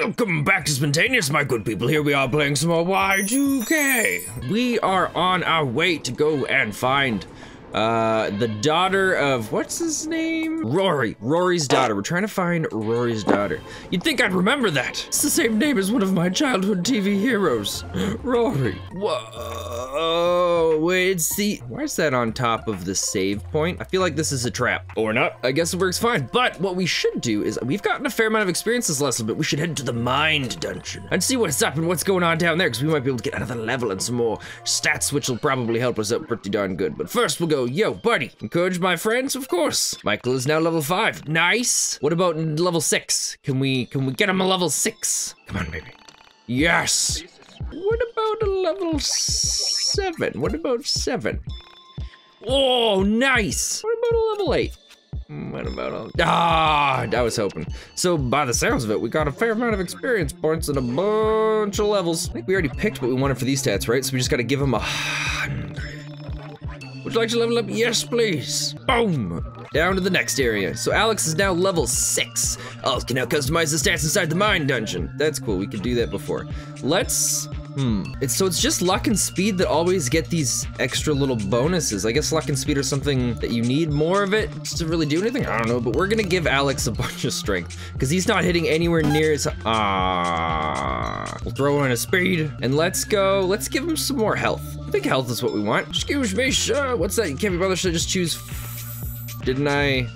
Welcome back to Spentaneous, my good people. Here we are playing some more Y2K. We are on our way to go and find uh, the daughter of, what's his name? Rory. Rory's daughter. We're trying to find Rory's daughter. You'd think I'd remember that. It's the same name as one of my childhood TV heroes. Rory. Whoa, wait, it's the, why is that on top of the save point? I feel like this is a trap. Or not. I guess it works fine. But what we should do is, we've gotten a fair amount of experience this lesson, but we should head to the mind dungeon and see what's up and what's going on down there, because we might be able to get another level and some more stats, which will probably help us out pretty darn good. But first we'll go yo, buddy, encourage my friends, of course. Michael is now level five, nice. What about level six? Can we, can we get him a level six? Come on, baby. Yes. What about a level seven? What about seven? Oh, nice. What about a level eight? What about a, ah, I was hoping. So by the sounds of it, we got a fair amount of experience points and a bunch of levels. I think we already picked what we wanted for these stats, right? So we just gotta give them a. Would you like to level up? Yes, please. Boom. Down to the next area. So Alex is now level six. Alex can now customize the stats inside the mind dungeon. That's cool. We could do that before. Let's Hmm. It's so it's just luck and speed that always get these extra little bonuses. I guess luck and speed are something that you need more of it to really do anything. I don't know, but we're gonna give Alex a bunch of strength because he's not hitting anywhere near his. Ah. We'll throw in a speed and let's go. Let's give him some more health. I think health is what we want. Excuse me, sir. What's that? You can't be bothered. Should I just choose? Didn't I?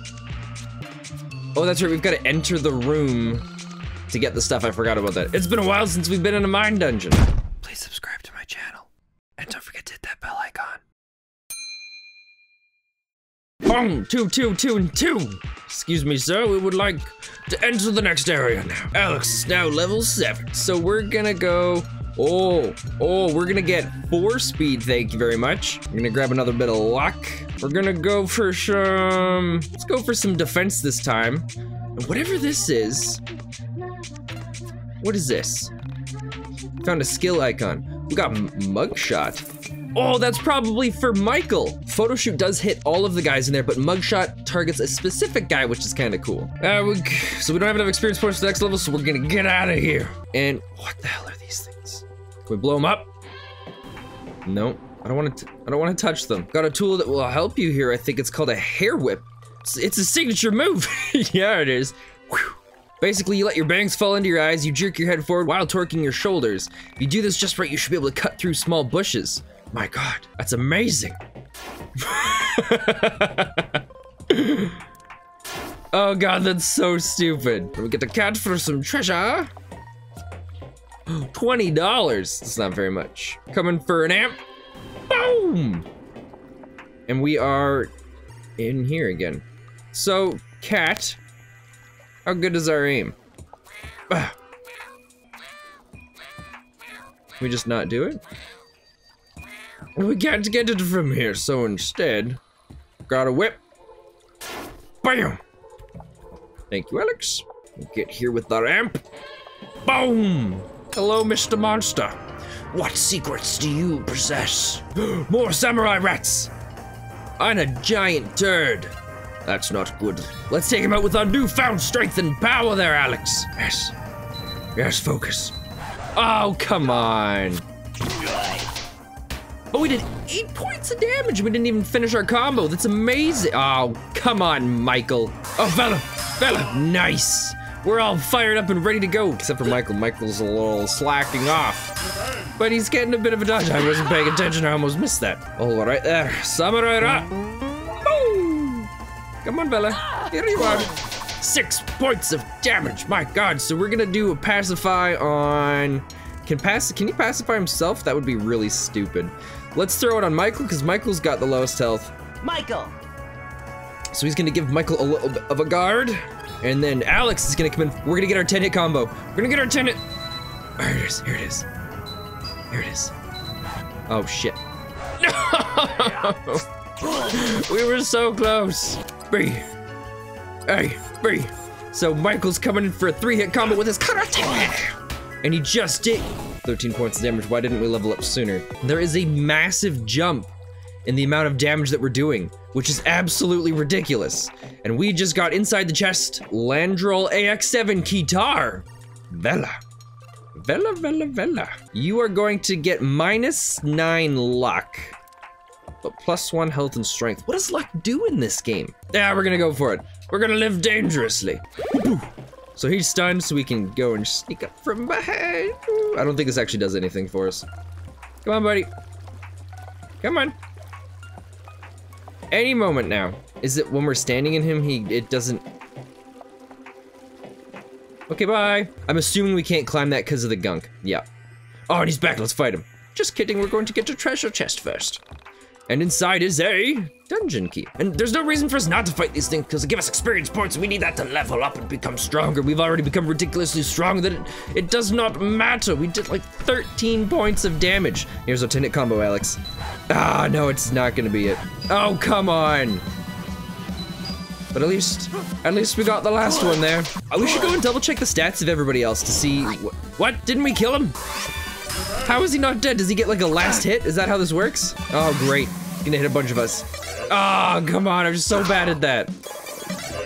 Oh, that's right. We've got to enter the room to get the stuff. I forgot about that. It's been a while since we've been in a mind dungeon please subscribe to my channel. And don't forget to hit that bell icon. Boom! Two, two, two, and two! Excuse me, sir, we would like to enter the next area now. Alex is now level seven. So we're gonna go Oh, oh, we're gonna get four speed, thank you very much. We're gonna grab another bit of luck. We're gonna go for some, let's go for some defense this time. And whatever this is, what is this? Found a skill icon. We got mugshot. Oh, that's probably for Michael. Photoshoot does hit all of the guys in there, but mugshot targets a specific guy, which is kind of cool. Uh, we, so we don't have enough experience points for the next level, so we're gonna get out of here. And what the hell are these things? Can we blow them up? No, I don't want to. I don't want to touch them. Got a tool that will help you here. I think it's called a hair whip. It's, it's a signature move. yeah, it is. Whew. Basically, you let your bangs fall into your eyes, you jerk your head forward while torquing your shoulders. If you do this just right, you should be able to cut through small bushes. My god, that's amazing. oh god, that's so stupid. We get the cat for some treasure. $20, that's not very much. Coming for an amp. Boom! And we are in here again. So, cat, how good is our aim? Can we just not do it? We can't get it from here, so instead, got a whip. Bam! Thank you, Alex. get here with the ramp. Boom! Hello, Mr. Monster. What secrets do you possess? More samurai rats! I'm a giant turd. That's not good. Let's take him out with our newfound strength and power there, Alex. Yes. Yes, focus. Oh, come on. Oh, we did eight points of damage. We didn't even finish our combo. That's amazing. Oh, come on, Michael. Oh, fella, fella, nice. We're all fired up and ready to go, except for Michael. Michael's a little slacking off. But he's getting a bit of a dodge. I wasn't paying attention. I almost missed that. Oh, right there. Samurai Rat. Come on, Bella. Here you are. Six points of damage. My God. So we're gonna do a pacify on. Can pass? Can he pacify himself? That would be really stupid. Let's throw it on Michael because Michael's got the lowest health. Michael. So he's gonna give Michael a little bit of a guard, and then Alex is gonna come in. We're gonna get our 10 hit combo. We're gonna get our 10 hit. Here it is. Here it is. Here it is. Oh shit. No! we were so close. B. A. B. So Michael's coming in for a three-hit combo with his karate. And he just did 13 points of damage. Why didn't we level up sooner? There is a massive jump in the amount of damage that we're doing, which is absolutely ridiculous. And we just got inside the chest Landrol AX7 Keytar. Vella. Vella, Vella, Vella. You are going to get minus nine luck, but plus one health and strength. What does luck do in this game? Yeah, we're gonna go for it. We're gonna live dangerously. So he's stunned, so we can go and sneak up from behind. I don't think this actually does anything for us. Come on, buddy. Come on. Any moment now. Is it when we're standing in him, he it doesn't... Okay, bye. I'm assuming we can't climb that because of the gunk. Yeah. Oh, and he's back. Let's fight him. Just kidding. We're going to get to treasure chest first. And inside is a dungeon key. And there's no reason for us not to fight these things because they give us experience points. We need that to level up and become stronger. We've already become ridiculously strong that it, it does not matter. We did like 13 points of damage. Here's our tenant combo, Alex. Ah, no, it's not gonna be it. Oh, come on. But at least, at least we got the last one there. Oh, we should go and double check the stats of everybody else to see. Wh what? Didn't we kill him? How is he not dead? Does he get like a last hit? Is that how this works? Oh, great. Gonna hit a bunch of us. Oh, come on. I'm so bad at that.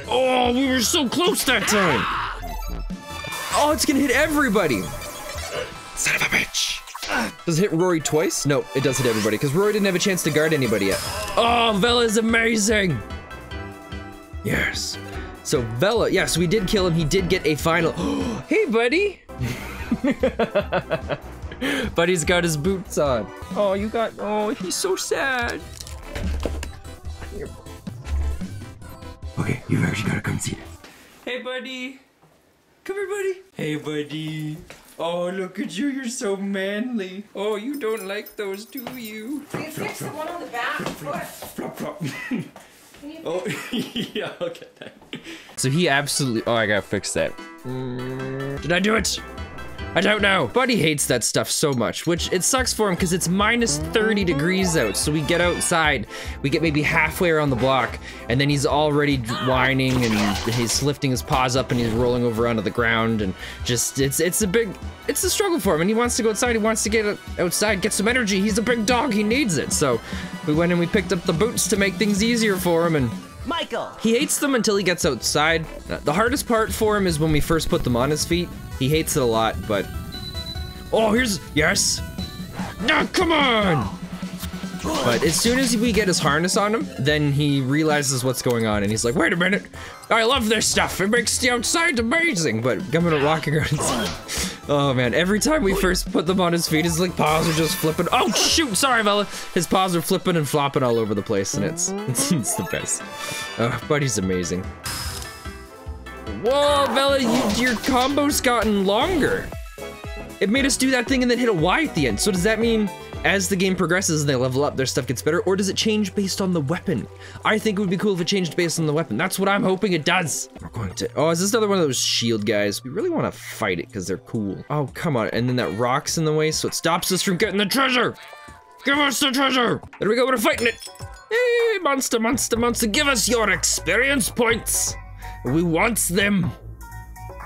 Oh, we were so close that time. Oh, it's gonna hit everybody. Son of a bitch. Does it hit Rory twice? No, it does hit everybody because Rory didn't have a chance to guard anybody yet. Oh, Vella's amazing. Yes. So Vella, yes, we did kill him. He did get a final. hey, buddy. Buddy's got his boots on. Oh, you got. Oh, he's so sad. Okay, you've actually got to come see this. Hey, buddy. Come here, buddy. Hey, buddy. Oh, look at you. You're so manly. Oh, you don't like those, do you? Can you fix the one on the back foot? Flop, flop. Oh, yeah, I'll get that. So he absolutely. Oh, I gotta fix that. Did I do it? I don't know. Buddy hates that stuff so much, which it sucks for him because it's minus 30 degrees out. So we get outside, we get maybe halfway around the block, and then he's already whining and he's lifting his paws up and he's rolling over onto the ground and just it's it's a big it's a struggle for him and he wants to go outside. He wants to get outside, get some energy. He's a big dog. He needs it. So we went and we picked up the boots to make things easier for him and Michael. He hates them until he gets outside. The hardest part for him is when we first put them on his feet. He hates it a lot, but... Oh, here's... Yes! No, come on! But as soon as we get his harness on him, then he realizes what's going on and he's like, wait a minute, I love this stuff. It makes the outside amazing. But and walking around Oh man, every time we first put them on his feet, his like paws are just flipping. Oh shoot, sorry Bella! His paws are flipping and flopping all over the place and it's, it's, it's the best. Uh, oh, Buddy's amazing. Whoa, Vella, you, your combo's gotten longer. It made us do that thing and then hit a Y at the end. So does that mean as the game progresses and they level up, their stuff gets better, or does it change based on the weapon? I think it would be cool if it changed based on the weapon. That's what I'm hoping it does. We're going to, oh, is this another one of those shield guys? We really want to fight it because they're cool. Oh, come on. And then that rock's in the way, so it stops us from getting the treasure. Give us the treasure. There we go, we're fighting it. Hey, monster, monster, monster, give us your experience points. We want them.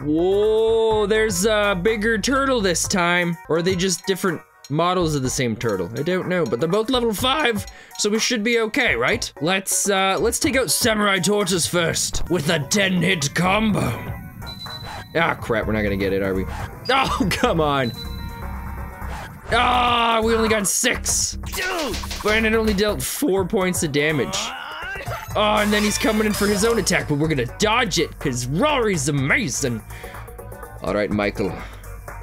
Whoa, there's a bigger turtle this time. Or are they just different models of the same turtle. I don't know, but they're both level five, so we should be okay, right? Let's, uh, let's take out Samurai Tortoise first with a 10 hit combo. Ah, crap, we're not gonna get it, are we? Oh, come on. Ah, we only got six. But it only dealt four points of damage. Oh, and then he's coming in for his own attack, but we're gonna dodge it, because Rory's amazing. All right, Michael.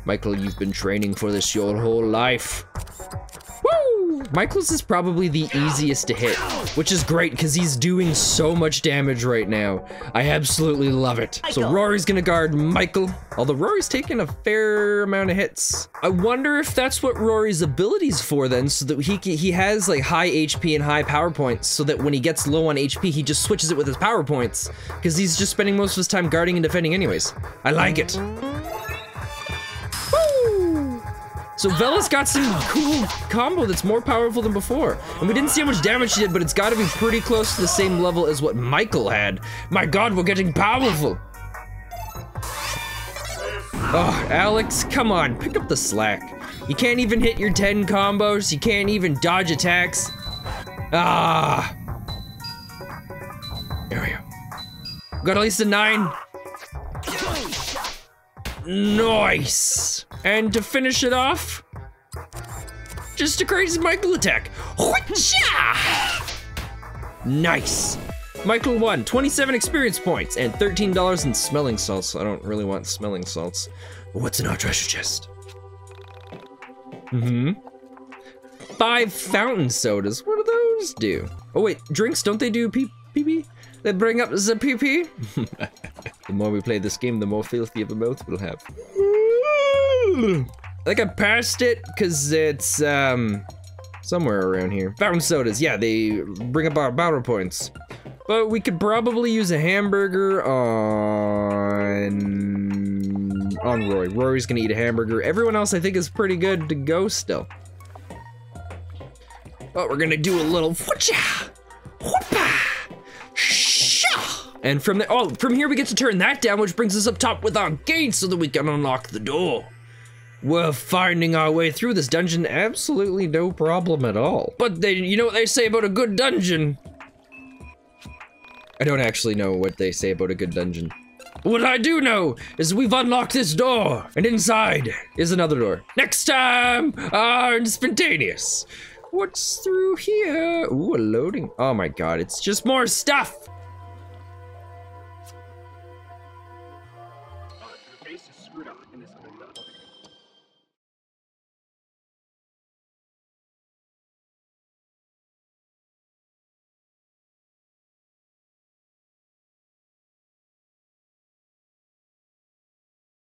Michael, you've been training for this your whole life. Michael's is probably the easiest to hit, which is great because he's doing so much damage right now. I absolutely love it. So Rory's gonna guard Michael, although Rory's taking a fair amount of hits. I wonder if that's what Rory's ability's for then, so that he he has like high HP and high power points, so that when he gets low on HP, he just switches it with his power points, because he's just spending most of his time guarding and defending anyways. I like it. So Vella's got some cool combo that's more powerful than before. And we didn't see how much damage she did, but it's gotta be pretty close to the same level as what Michael had. My god, we're getting powerful. Oh, Alex, come on, pick up the slack. You can't even hit your 10 combos, you can't even dodge attacks. Ah. There we go. Got at least a nine. Nice. And to finish it off, just a crazy Michael attack. Nice. Michael won 27 experience points and $13 in smelling salts. I don't really want smelling salts. What's in our treasure chest? Mm-hmm. Five fountain sodas. What do those do? Oh wait, drinks, don't they do pee pee? They bring up the pee pee? the more we play this game, the more filthy of a mouth we'll have. Like I passed it because it's um somewhere around here. Fountain sodas, yeah, they bring up our battle points. But we could probably use a hamburger on on Roy. Rory's gonna eat a hamburger. Everyone else I think is pretty good to go still. But we're gonna do a little whoocha, whoopa, sha. And from the oh, from here we get to turn that down, which brings us up top with our gate so that we can unlock the door. We're finding our way through this dungeon absolutely no problem at all. But they, you know what they say about a good dungeon? I don't actually know what they say about a good dungeon. What I do know is we've unlocked this door, and inside is another door. Next time ah, on Spentaneous. What's through here? Ooh, a loading. Oh my god, it's just more stuff.